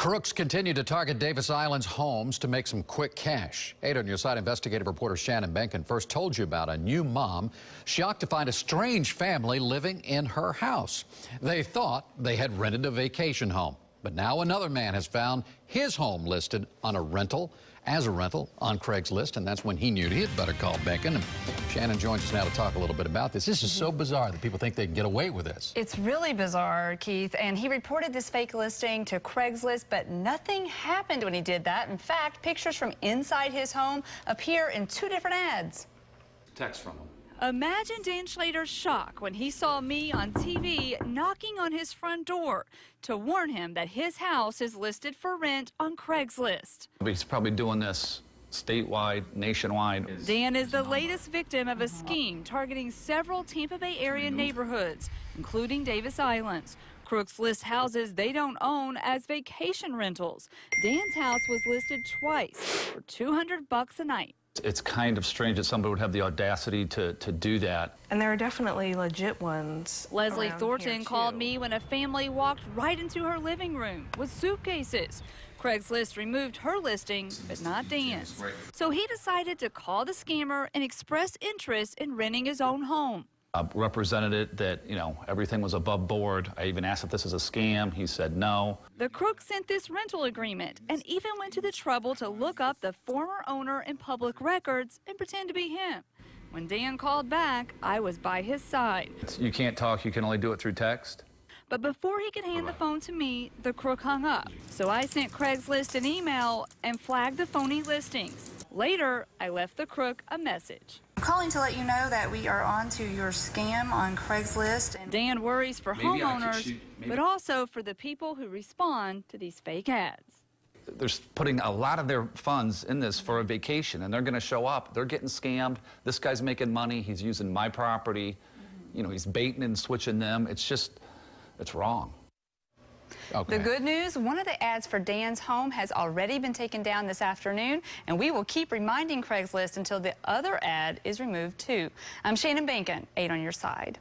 Crooks continue to target Davis Island's homes to make some quick cash. Eight on your side investigative reporter Shannon Behnken first told you about a new mom shocked to find a strange family living in her house. They thought they had rented a vacation home, but now another man has found his home listed on a rental as a rental on Craigslist, and that's when he knew he had better call Behnken. And Shannon joins us now to talk a little bit about this. This is so bizarre that people think they can get away with this. It's really bizarre, Keith, and he reported this fake listing to Craigslist, but nothing happened when he did that. In fact, pictures from inside his home appear in two different ads. Text from him. Imagine Dan Schlater's shock when he saw me on TV knocking on his front door to warn him that his house is listed for rent on Craigslist. He's probably doing this statewide, nationwide. Dan is the latest victim of a scheme targeting several Tampa Bay area neighborhoods, including Davis Islands. Crooks list houses they don't own as vacation rentals. Dan's house was listed twice for 200 bucks a night. It's kind of strange that somebody would have the audacity to, to do that. And there are definitely legit ones. Leslie Thornton called me when a family walked right into her living room with suitcases. Craigslist removed her listing, but not Dan's. So he decided to call the scammer and express interest in renting his own home. I represented it that, you know, everything was above board. I even asked if this is a scam. He said no. The crook sent this rental agreement and even went to the trouble to look up the former owner in public records and pretend to be him. When Dan called back, I was by his side. You can't talk, you can only do it through text. But before he could hand the phone to me, the crook hung up. So I sent Craigslist an email and flagged the phony listings. Later, I left the crook a message. I'm calling to let you know that we are on to your scam on Craigslist. And Dan worries for maybe homeowners, but also for the people who respond to these fake ads. They're putting a lot of their funds in this for a vacation, and they're going to show up. They're getting scammed. This guy's making money. He's using my property. You know, he's baiting and switching them. It's just, it's wrong. Okay. The good news, one of the ads for Dan's home has already been taken down this afternoon, and we will keep reminding Craigslist until the other ad is removed too. I'm Shannon Behnken, 8 on your side.